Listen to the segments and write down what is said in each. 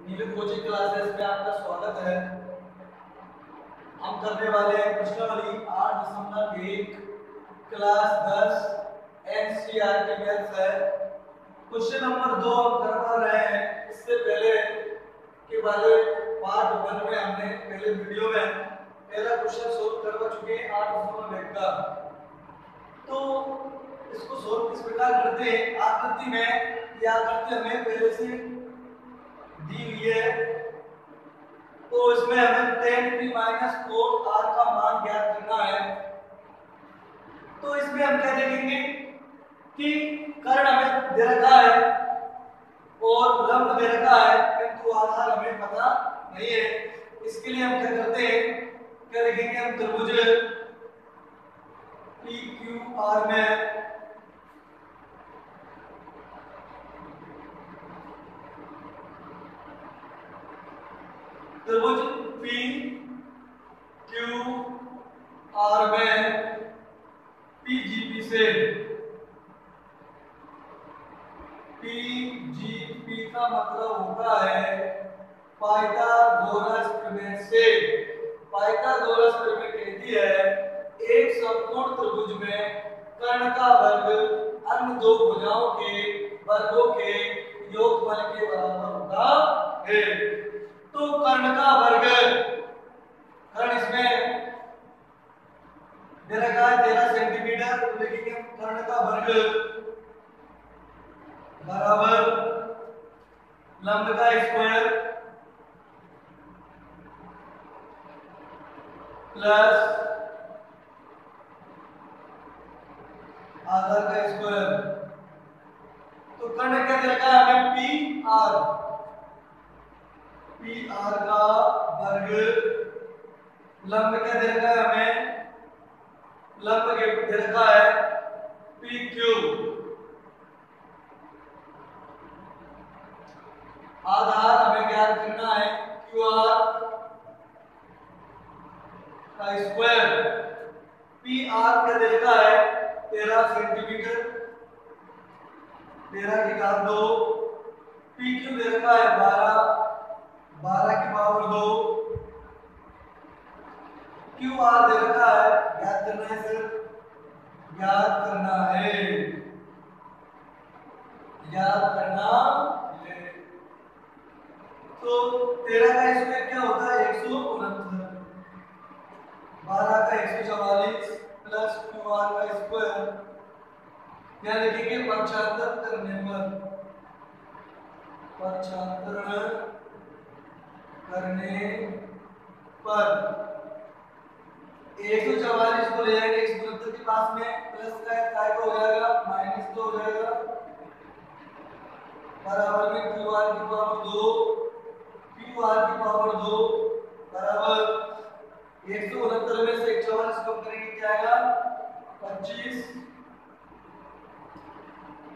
नीले coaching classes में आपका स्वागत है। हम करने वाले हैं प्रश्नावली आठ दशमलव एक क्लास दस एनसीईआरटी मैथ्स है। क्वेश्चन नंबर दो हम करवा रहे हैं। इससे पहले के वाले पार्ट वन में हमने पहले वीडियो में पहला क्वेश्चन सोल्व करवा चुके हैं आठ दशमलव एक का। तो इसको सोल्व किस प्रकार करते हैं? आकृति में या आकृति हमें पहले से दी हुई है तो इसमें हमें tan P minus four R का मान ज्ञात करना है। तो इसमें हम क्या देखेंगे कि कर्ण हमें दे रखा है और लंब दे रखा है, किंतु आधार हमें पता नहीं है। इसके लिए हम क्या करते हैं, क्या लिखेंगे हम त्रिभुज पी क्यू आर में त्रिभुज पी क्यू आर में पीजीपी से पीजीपी का मतलब होता है पाइथागोरस प्रमेय से। पाइथागोरस प्रमेय कहती है, एक समकोण त्रिभुज में कर्ण का वर्ग अन्य दो भुजाओं के वर्गों के योगफल के बराबर होता है। तो कर्ण का वर्ग। कर्ण इसमें दे रखा है तेरह सेंटीमीटर तो लिखेंगे कर्ण का वर्ग। बराबर लंब का स्क्वायर प्लस आधार का स्क्वायर तो कर्ण क्या दे रखा है, हमें पी आर पी आर का वर्ग लंब क्या दे रखा है हमें? लंब के दे रखा है पी क्यू आधार हमें ज्ञात करना है क्यू आर का स्क्वायर। पी आर क्या दे रखा है? तेरह सेंटीमीटर। तेरह की घात दो। पी क्यू दे रखा है बारह। बारह की पावर दो। क्यू आर दे रखा है? ज्ञात करना है सर। ज्ञात करना है। ज्ञात करना है। तो तेरह का स्क्वायर क्या होता है? एक सौ उनहत्तर। बारह का एक सौ चवालीस प्लस क्यू आर का स्क्वायर क्या लिखेंगे पक्षांतर करने पर। पक्षांतर करने पर। एक सौ चौवालीस को ले जाएँगे एक सौ उनहत्तर के पास में प्लस का काय हो जाएगा माइनस तो हो जाएगा। बराबर में क्यू आर की पावर दो क्यू आर की पावर दो, बराबर। एक सौ उनहत्तर में से एक चौवालीस कम करेंगे, क्या आएगा? पच्चीस।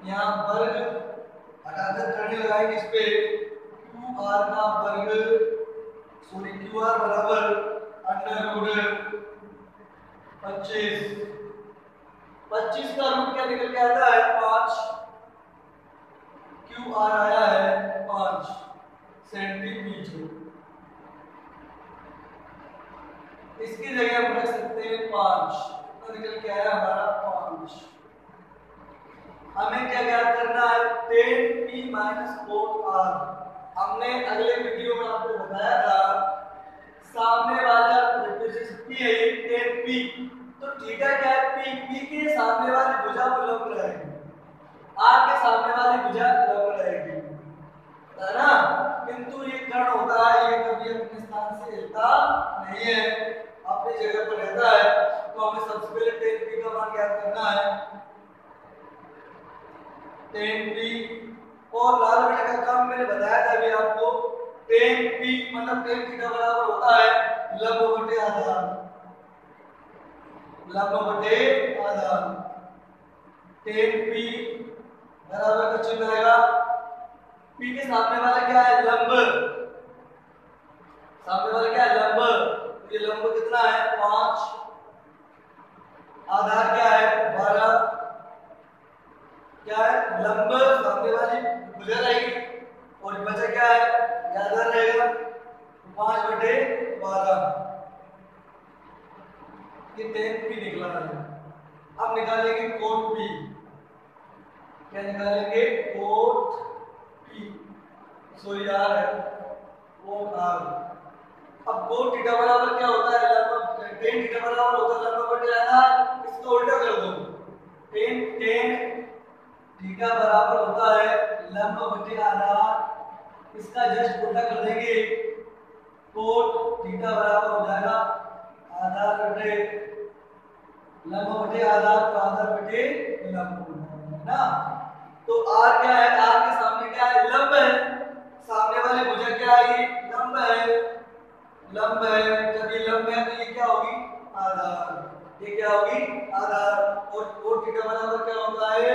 यहाँ वर्ग हटाकर करने लगाएँगे, इस पे क्यू आर का वर्ग। बराबर अंडर रूट पच्चीस। पच्चीस का रूट क्या निकल के आता है? आया है सेंटीमीटर इसकी जगह हम रख सकते हैं पाँच। तो निकल के आया हमारा हमें क्या ज्ञात करना है? टेन पी माइनस हमने अगले वीडियो में आपको बताया था सामने वाला पी है टेन पी तो थीटा क्या है पी पी के सामने वाली भुजा को लंब रहेगी आर के सामने वाली भुजा लंब रहेगी है। ना, किंतु ये कर्ण होता है, ये कभी अपने स्थान से हिलता नहीं है। अपनी जगह पर रहता है तो हमें सबसे पहले टेन पी का मान ज्ञात करना है। टेन पी और लाल बटे का काम मैंने बताया था, अभी आपको टेन पी मतलब टेन थीटा बराबर होता है, लंब बटे आधार। लंब बटे आधार। टेन पी बराबर का चिन्ह आएगा पी के सामने वाला क्या है? लंब। सामने वाला क्या है? लंब। तो ये लंब कितना है? पाँच। आधार क्या है? बारह। क्या है? लंब। सामने वाली गुजर और बचा क्या है याद रहेगा पाँच बटे बारह ये टेन पी निकला है अब निकालेंगे कोट पी क्या निकालेंगे? कोट पी सॉरी आर है। Cot R. अब कोट थीटा बराबर क्या होता है? लगभग टेन थीटा बराबर होता है लगभग, बटे आधार इसको उल्टा कर दो। टेन टेन थीटा बराबर होता है लंब बटे आधार इसका जस्ट उल्टा कर देंगे। कोट थीटा बराबर हो जाएगा आधार बटे लंब बटे आधार तो आधार बटे लंब ना? तो आर क्या है? आर के सामने क्या है? लंब है। सामने वाली भुजा क्या है? लंब है। लंब है। जब ये लंब है तो ये क्या होगी? आधार। ये क्या होगी? आधार। और कोट थीटा बराबर क्या होता है?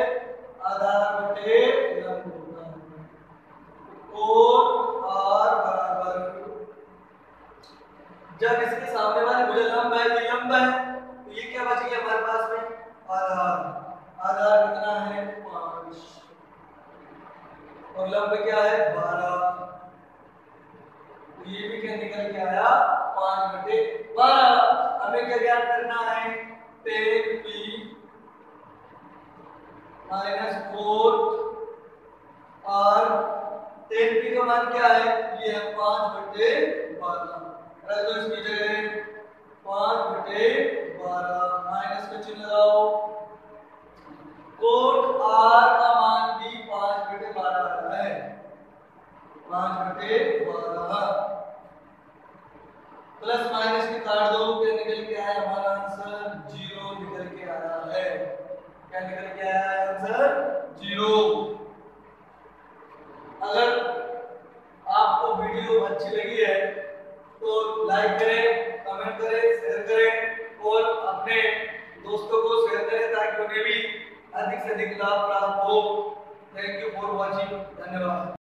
आधार बटे लंब होता है। कोट आर बराबर। जब इसके सामने वाली भुजा लंब है, ये लंब है तो ये क्या बच गया हमारे पास में आधार आधार कितना है पाँच और लंब क्या है बारह तो ये भी क्या निकल के आया पाँच बटे बारह हमें क्या ज्ञात करना है tan P minus four R tan P का मान क्या है ये है पाँच बटे बारह रख दो इसकी जगह पाँच बटे बारह माइनस का चिन्ह लगाओ कोट आर का मान भी पाँच बटे बारह है। पाँच बटे बारह प्लस माइनस की काट दो क्या निकल के आया हमारा आंसर ज़ीरो निकल के आया है क्या निकल के आया है आंसर ज़ीरो अगर आपको वीडियो अच्छी लगी है तो लाइक करें कमेंट करें शेयर करें और अपने दोस्तों को शेयर करें ताकि उन्हें भी अधिक से अधिक लाभ प्राप्त हो। थैंक यू फॉर वॉचिंग धन्यवाद।